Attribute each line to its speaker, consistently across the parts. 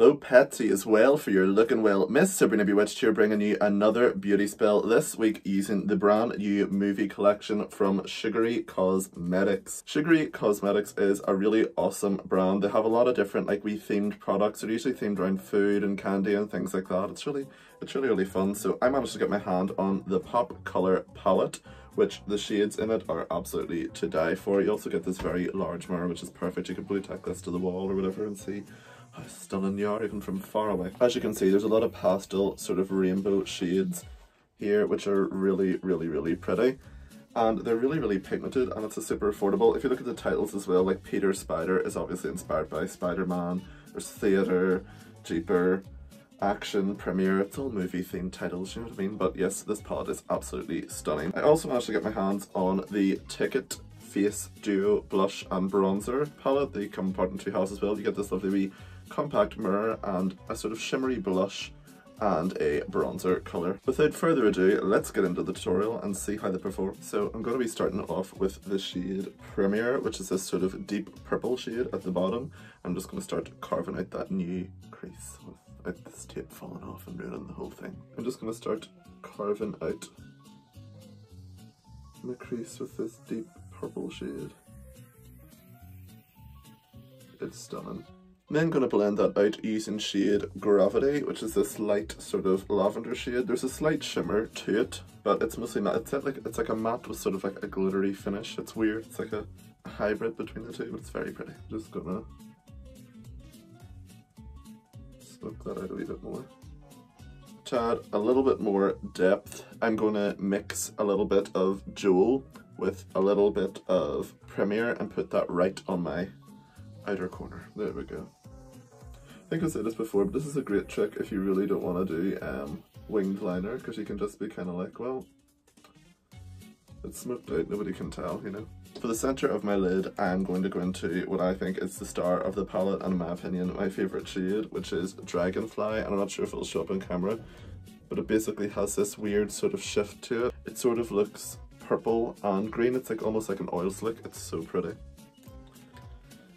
Speaker 1: Hello Patsy as well for your looking well. Miss Sabrina Bewitched here bringing you another beauty spell this week using the brand new movie collection from Sugary Cosmetics. Sugary Cosmetics is a really awesome brand. They have a lot of different like we themed products. They're usually themed around food and candy and things like that. It's really, it's really, really fun. So I managed to get my hand on the Pop Color palette which the shades in it are absolutely to die for. You also get this very large mirror, which is perfect. You can probably tack this to the wall or whatever and see stunning you are even from far away. As you can see, there's a lot of pastel sort of rainbow shades here, which are really, really, really pretty. And they're really, really pigmented and it's a super affordable. If you look at the titles as well, like Peter Spider is obviously inspired by Spider-Man. There's Theatre, Jeeper, Action, Premiere, it's all movie themed titles, you know what I mean? But yes, this palette is absolutely stunning. I also managed to get my hands on the Ticket Face Duo Blush and Bronzer palette. They come apart in two halves as well. You get this lovely wee compact mirror and a sort of shimmery blush and a bronzer colour. Without further ado, let's get into the tutorial and see how they perform. So I'm going to be starting off with the shade Premiere, which is this sort of deep purple shade at the bottom. I'm just going to start carving out that new crease without this tape falling off and ruining the whole thing. I'm just going to start carving out my crease with this deep purple shade. It's stunning. I'm then going to blend that out using shade Gravity, which is this light sort of lavender shade. There's a slight shimmer to it, but it's mostly not. It's like it's like a matte with sort of like a glittery finish. It's weird. It's like a hybrid between the two, but it's very pretty. Just gonna smoke that out a wee bit more. To add a little bit more depth, I'm going to mix a little bit of Jewel with a little bit of Premiere and put that right on my outer corner. There we go. I think I said this before, but this is a great trick if you really don't want to do um, winged liner, because you can just be kind of like, well, it's smoked out, nobody can tell, you know. For the centre of my lid, I'm going to go into what I think is the star of the palette, and in my opinion, my favourite shade, which is Dragonfly, and I'm not sure if it'll show up on camera, but it basically has this weird sort of shift to it. It sort of looks purple and green, it's like almost like an oil slick, it's so pretty.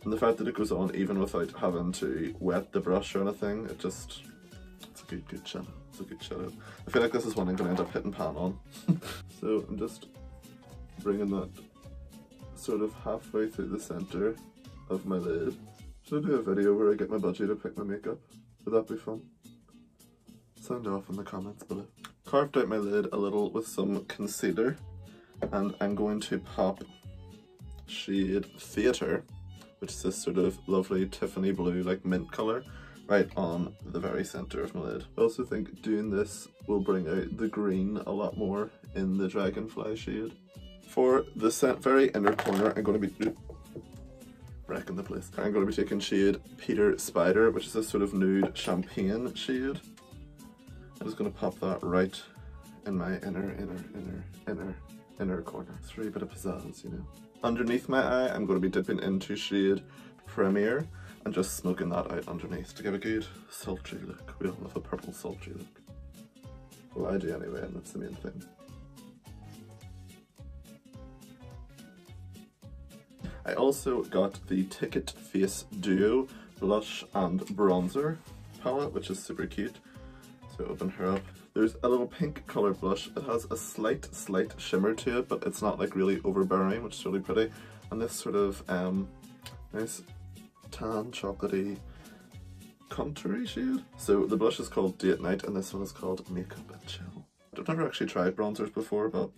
Speaker 1: And the fact that it goes on even without having to wet the brush or anything, it just, it's a good, good shadow. It's a good shadow. I feel like this is one I'm to end up hitting pan on. so I'm just bringing that sort of halfway through the centre of my lid. Should I do a video where I get my budgie to pick my makeup? Would that be fun? Sound off in the comments below. Carved out my lid a little with some concealer and I'm going to pop shade Theatre which is this sort of lovely Tiffany blue, like mint colour, right on the very centre of my lid. I also think doing this will bring out the green a lot more in the Dragonfly shade. For the very inner corner, I'm going to be wrecking the place. I'm going to be taking shade Peter Spider, which is this sort of nude champagne shade. I'm just going to pop that right in my inner, inner, inner, inner, inner corner. Three bit of pizzazz, you know. Underneath my eye, I'm going to be dipping into shade Premiere and just smoking that out underneath to give a good sultry look. We all love a purple sultry look. Well, I do anyway, and that's the main thing. I also got the Ticket Face Duo Blush and Bronzer palette, which is super cute. So open her up. There's a little pink colored blush. It has a slight, slight shimmer to it, but it's not like really overbearing, which is really pretty. And this sort of um, nice tan, chocolatey, contoury shade. So the blush is called Date Night and this one is called Makeup and Chill. I've never actually tried bronzers before, but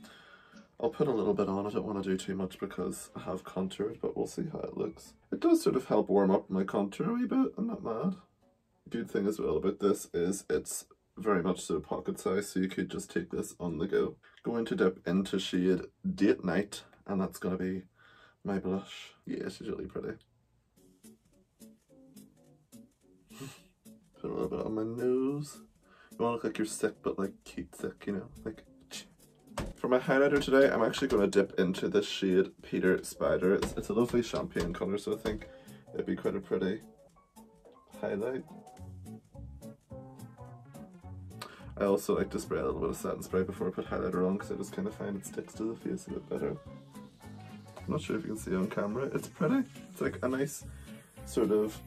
Speaker 1: I'll put a little bit on. I don't want to do too much because I have contoured, but we'll see how it looks. It does sort of help warm up my contour a wee bit. I'm not mad. Good thing as well about this is it's very much so pocket size, so you could just take this on the go. Going to dip into shade Date Night, and that's going to be my blush. Yeah, she's really pretty. Put a little bit on my nose. You want to look like you're sick, but like cute sick, you know? Like, for my highlighter today, I'm actually going to dip into this shade Peter Spider. It's, it's a lovely champagne colour, so I think it'd be quite a pretty highlight. I also like to spray a little bit of satin spray before I put highlighter on because I just kind of find it sticks to the face a bit better. I'm not sure if you can see on camera. It's pretty. It's like a nice sort of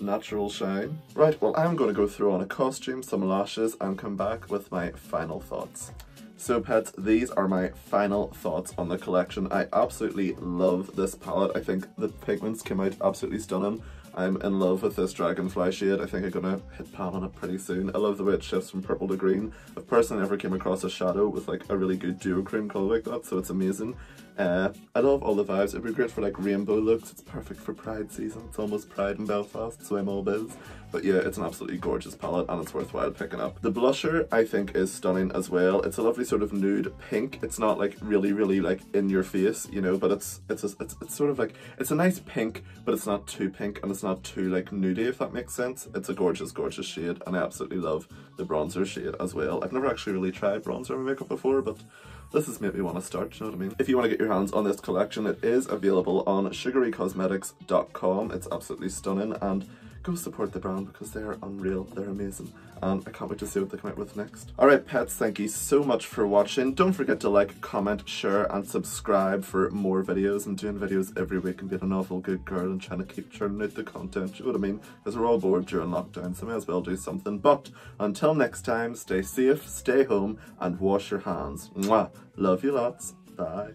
Speaker 1: natural shine. Right, well I'm going to go through on a costume, some lashes, and come back with my final thoughts. So pets, these are my final thoughts on the collection. I absolutely love this palette. I think the pigments came out absolutely stunning. I'm in love with this Dragonfly shade. I think I'm gonna hit pan on it pretty soon. I love the way it shifts from purple to green. I've personally never came across a shadow with like a really good duochrome colour like that, so it's amazing. Uh, I love all the vibes. It'd be great for like rainbow looks. It's perfect for Pride season. It's almost Pride in Belfast, so I'm all biz. But yeah, it's an absolutely gorgeous palette and it's worthwhile picking up. The blusher I think is stunning as well. It's a lovely sort of nude pink. It's not like really, really like in your face, you know, but it's it's a, it's, it's sort of like, it's a nice pink, but it's not too pink and it's not too like nudie if that makes sense. It's a gorgeous, gorgeous shade and I absolutely love the bronzer shade as well. I've never actually really tried bronzer in my makeup before, but this has made me want to start, you know what I mean? If you want to get your hands on this collection, it is available on sugarycosmetics.com. It's absolutely stunning and go support the brand because they're unreal, they're amazing, and I can't wait to see what they come out with next. Alright pets, thank you so much for watching. Don't forget to like, comment, share, and subscribe for more videos. I'm doing videos every week and being an awful good girl and trying to keep churning out the content, you know what I mean? Because we're all bored during lockdown, so may as well do something. But until next time, stay safe, stay home, and wash your hands. Mwah! Love you lots. Bye.